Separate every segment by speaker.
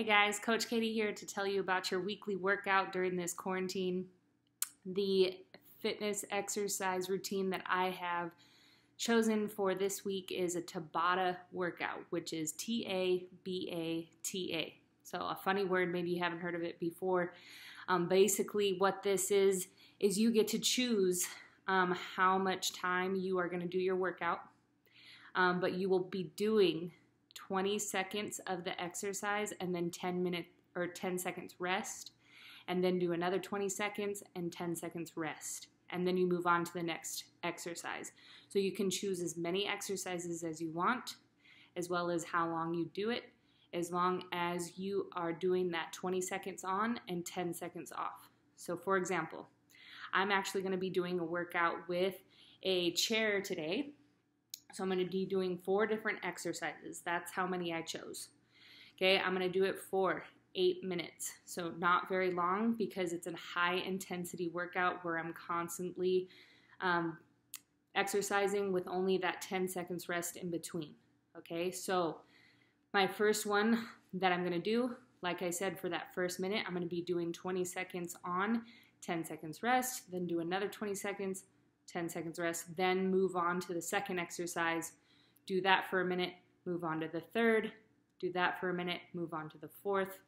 Speaker 1: Hey guys, Coach Katie here to tell you about your weekly workout during this quarantine. The fitness exercise routine that I have chosen for this week is a Tabata workout, which is T A B A T A. So, a funny word, maybe you haven't heard of it before. Um, basically, what this is, is you get to choose um, how much time you are going to do your workout, um, but you will be doing 20 seconds of the exercise and then 10 minutes or 10 seconds rest and then do another 20 seconds and 10 seconds rest and then you move on to the next exercise. So you can choose as many exercises as you want as well as how long you do it as long as you are doing that 20 seconds on and 10 seconds off. So for example i'm actually going to be doing a workout with a chair today so I'm going to be doing four different exercises. That's how many I chose. Okay, I'm going to do it for eight minutes. So not very long because it's a high intensity workout where I'm constantly um, exercising with only that 10 seconds rest in between. Okay, so my first one that I'm going to do, like I said, for that first minute, I'm going to be doing 20 seconds on, 10 seconds rest, then do another 20 seconds, 10 seconds rest, then move on to the second exercise. Do that for a minute, move on to the third, do that for a minute, move on to the fourth,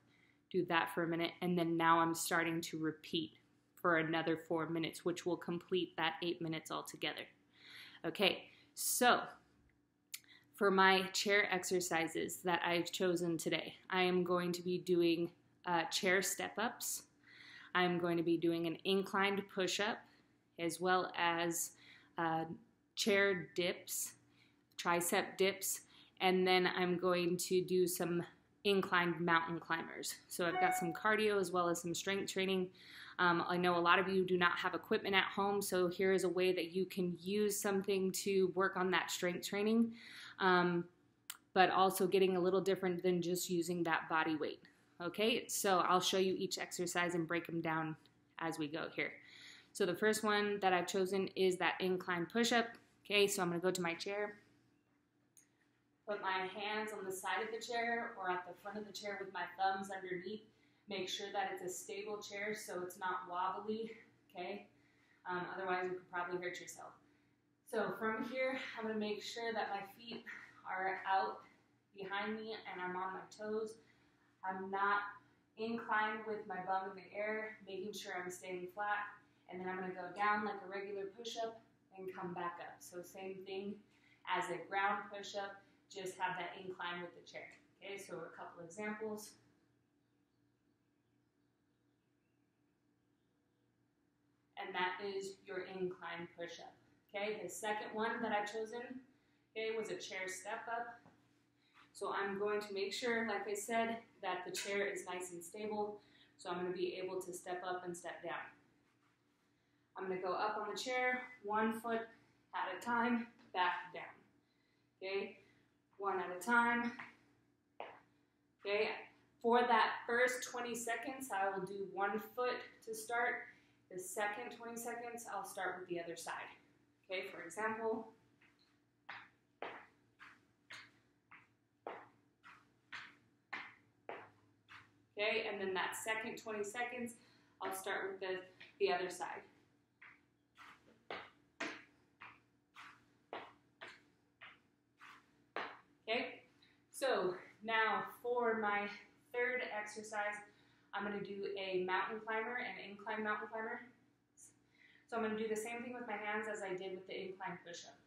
Speaker 1: do that for a minute, and then now I'm starting to repeat for another four minutes, which will complete that eight minutes altogether. Okay, so for my chair exercises that I've chosen today, I am going to be doing uh, chair step ups. I'm going to be doing an inclined push up as well as uh, chair dips, tricep dips, and then I'm going to do some inclined mountain climbers. So I've got some cardio as well as some strength training. Um, I know a lot of you do not have equipment at home, so here is a way that you can use something to work on that strength training, um, but also getting a little different than just using that body weight. Okay, so I'll show you each exercise and break them down as we go here. So the first one that I've chosen is that incline push-up. Okay, so I'm gonna go to my chair, put my hands on the side of the chair or at the front of the chair with my thumbs underneath. Make sure that it's a stable chair so it's not wobbly, okay? Um, otherwise you could probably hurt yourself. So from here, I'm gonna make sure that my feet are out behind me and I'm on my toes. I'm not inclined with my bum in the air, making sure I'm staying flat and then I'm going to go down like a regular push-up and come back up. So same thing as a ground push-up, just have that incline with the chair. Okay, so a couple examples. And that is your incline push-up. Okay, the second one that I've chosen, okay, was a chair step up. So I'm going to make sure, like I said, that the chair is nice and stable. So I'm going to be able to step up and step down. I'm going to go up on the chair, one foot at a time, back down. Okay, one at a time. Okay, for that first 20 seconds, I will do one foot to start. The second 20 seconds, I'll start with the other side. Okay, for example, Okay, and then that second 20 seconds, I'll start with the, the other side. So now for my third exercise, I'm going to do a mountain climber and incline mountain climber. So I'm going to do the same thing with my hands as I did with the incline push-up.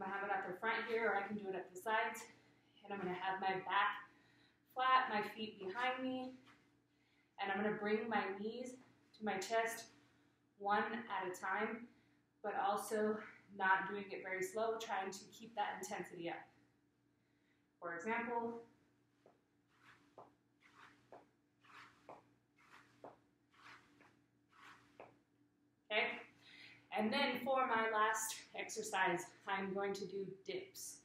Speaker 1: I'm going to have it at the front here, or I can do it at the sides. And I'm going to have my back flat, my feet behind me. And I'm going to bring my knees to my chest one at a time, but also not doing it very slow, trying to keep that intensity up. For example, okay? And then for my last exercise, I'm going to do dips.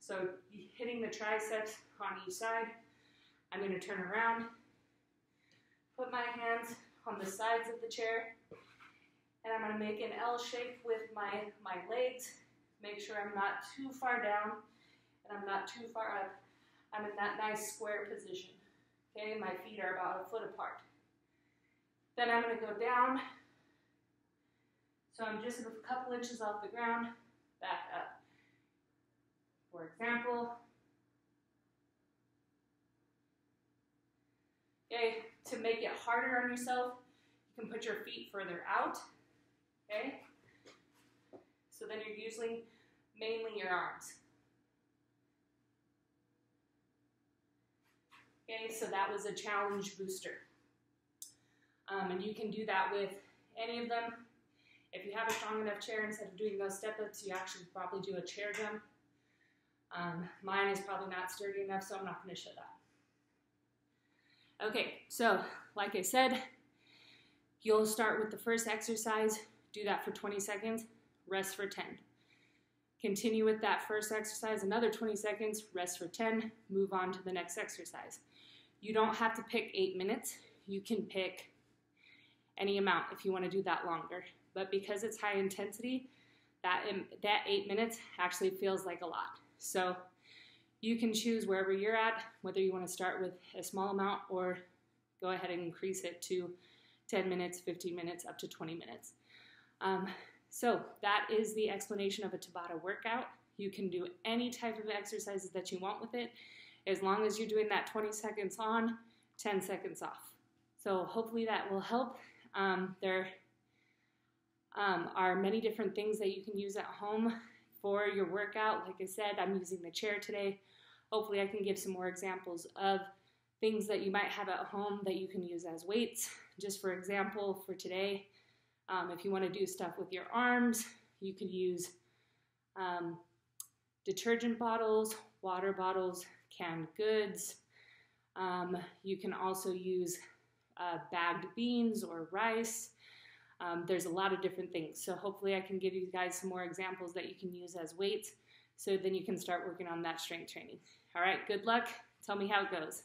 Speaker 1: So hitting the triceps on each side, I'm going to turn around, put my hands on the sides of the chair, and I'm going to make an L shape with my, my legs. Make sure I'm not too far down and I'm not too far up. I'm in that nice square position. Okay, my feet are about a foot apart. Then I'm going to go down. So I'm just a couple inches off the ground, back up. For example, okay, to make it harder on yourself, you can put your feet further out, okay? So then you're using mainly your arms. Okay, so that was a challenge booster. Um, and you can do that with any of them. If you have a strong enough chair, instead of doing those step ups, you actually probably do a chair jump. Um, mine is probably not sturdy enough, so I'm not going to show that. Okay, so like I said, you'll start with the first exercise, do that for 20 seconds, rest for 10. Continue with that first exercise, another 20 seconds, rest for 10, move on to the next exercise. You don't have to pick eight minutes. You can pick any amount if you want to do that longer. But because it's high intensity, that, that eight minutes actually feels like a lot. So you can choose wherever you're at, whether you want to start with a small amount or go ahead and increase it to 10 minutes, 15 minutes, up to 20 minutes. Um, so that is the explanation of a Tabata workout. You can do any type of exercises that you want with it, as long as you're doing that 20 seconds on, 10 seconds off. So hopefully that will help. Um, there um, are many different things that you can use at home for your workout. Like I said, I'm using the chair today. Hopefully I can give some more examples of things that you might have at home that you can use as weights. Just for example, for today, um, if you want to do stuff with your arms, you could use um, detergent bottles, water bottles, canned goods. Um, you can also use uh, bagged beans or rice. Um, there's a lot of different things. So hopefully I can give you guys some more examples that you can use as weights so then you can start working on that strength training. All right, good luck. Tell me how it goes.